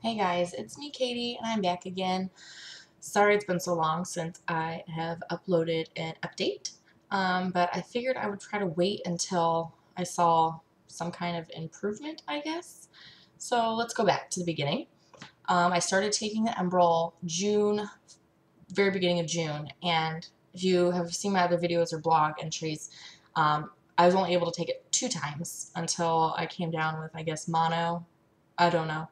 Hey guys, it's me Katie and I'm back again. Sorry it's been so long since I have uploaded an update, um, but I figured I would try to wait until I saw some kind of improvement, I guess. So let's go back to the beginning. Um, I started taking the Enbrel June, very beginning of June, and if you have seen my other videos or blog entries, um, I was only able to take it two times until I came down with, I guess, mono. I don't know.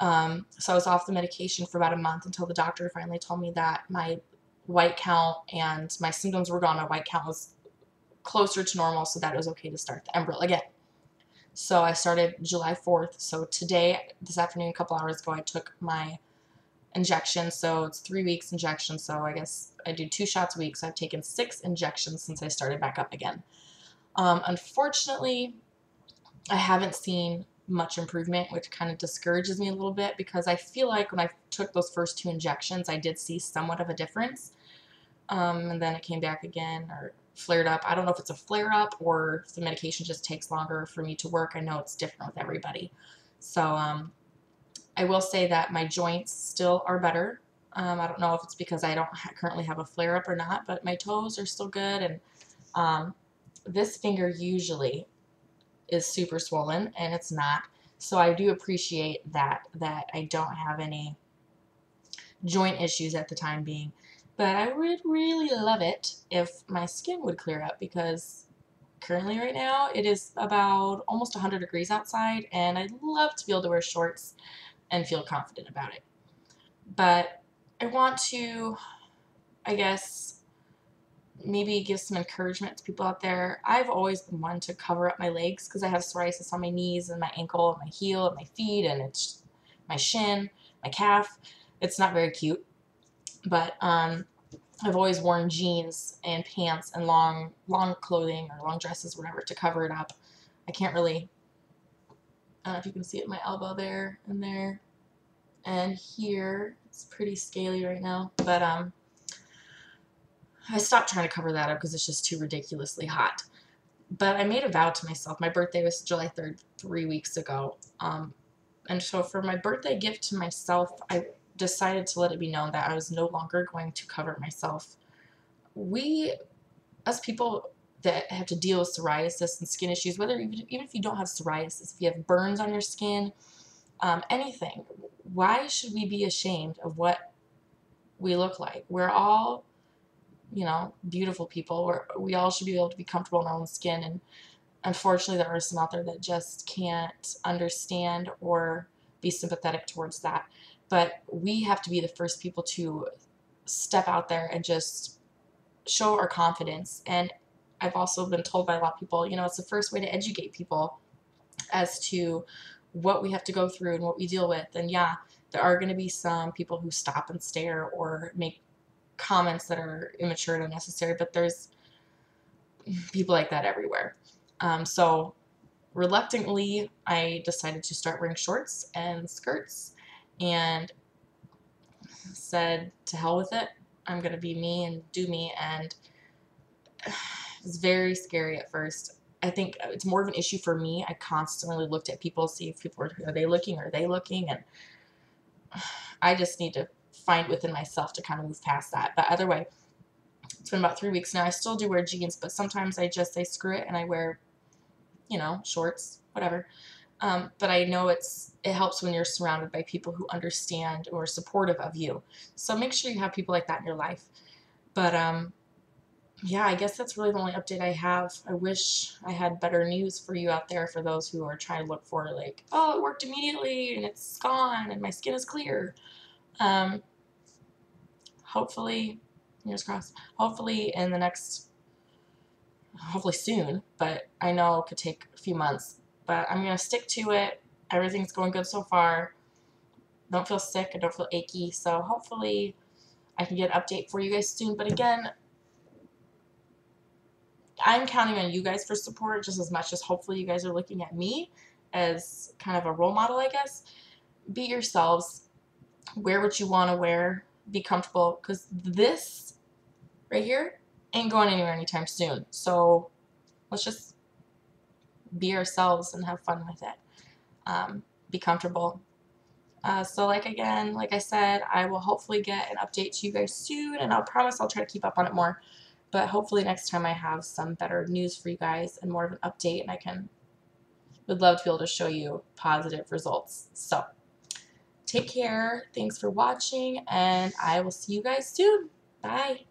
Um, so I was off the medication for about a month until the doctor finally told me that my white count and my symptoms were gone. My white count was closer to normal, so that it was okay to start the Enbrel again. So I started July 4th. So today, this afternoon, a couple hours ago, I took my injection. So it's three weeks injection. So I guess I do two shots a week. So I've taken six injections since I started back up again. Um, unfortunately, I haven't seen much improvement, which kind of discourages me a little bit because I feel like when I took those first two injections, I did see somewhat of a difference. Um, and then it came back again or flared up. I don't know if it's a flare up or if the medication just takes longer for me to work. I know it's different with everybody. So um, I will say that my joints still are better. Um, I don't know if it's because I don't ha currently have a flare up or not, but my toes are still good. And um, this finger usually is super swollen and it's not. So I do appreciate that, that I don't have any joint issues at the time being. But I would really love it if my skin would clear up because currently right now it is about almost 100 degrees outside and I'd love to be able to wear shorts and feel confident about it. But I want to, I guess, maybe give some encouragement to people out there. I've always been one to cover up my legs because I have psoriasis on my knees and my ankle and my heel and my feet and it's my shin, my calf. It's not very cute. But um, I've always worn jeans and pants and long long clothing or long dresses, whatever, to cover it up. I can't really, I don't know if you can see it, my elbow there and there and here. It's pretty scaly right now, but um, I stopped trying to cover that up because it's just too ridiculously hot. But I made a vow to myself. My birthday was July 3rd, three weeks ago. Um, and so for my birthday gift to myself, I decided to let it be known that I was no longer going to cover myself. We, as people that have to deal with psoriasis and skin issues, whether even, even if you don't have psoriasis, if you have burns on your skin, um, anything, why should we be ashamed of what we look like? We're all you know, beautiful people. We're, we all should be able to be comfortable in our own skin. And unfortunately, there are some out there that just can't understand or be sympathetic towards that. But we have to be the first people to step out there and just show our confidence. And I've also been told by a lot of people, you know, it's the first way to educate people as to what we have to go through and what we deal with. And yeah, there are going to be some people who stop and stare or make comments that are immature and unnecessary, but there's people like that everywhere. Um, so reluctantly, I decided to start wearing shorts and skirts and said, to hell with it. I'm going to be me and do me. And it's very scary at first. I think it's more of an issue for me. I constantly looked at people, see if people are, are they looking, are they looking? And I just need to find within myself to kind of move past that. But either way, it's been about three weeks now. I still do wear jeans, but sometimes I just say screw it and I wear, you know, shorts, whatever. Um, but I know it's it helps when you're surrounded by people who understand or supportive of you. So make sure you have people like that in your life. But um, yeah, I guess that's really the only update I have. I wish I had better news for you out there for those who are trying to look for like, oh, it worked immediately and it's gone and my skin is clear. Um, hopefully, fingers crossed, hopefully in the next, hopefully soon, but I know it could take a few months. But I'm going to stick to it. Everything's going good so far. Don't feel sick. I don't feel achy. So hopefully I can get an update for you guys soon. But again, I'm counting on you guys for support just as much as hopefully you guys are looking at me as kind of a role model, I guess. Be yourselves. Wear what you want to wear be comfortable because this right here ain't going anywhere anytime soon. So let's just be ourselves and have fun with it. Um, be comfortable. Uh, so like again, like I said, I will hopefully get an update to you guys soon and I'll promise I'll try to keep up on it more. But hopefully next time I have some better news for you guys and more of an update and I can would love to be able to show you positive results. So take care. Thanks for watching and I will see you guys soon. Bye.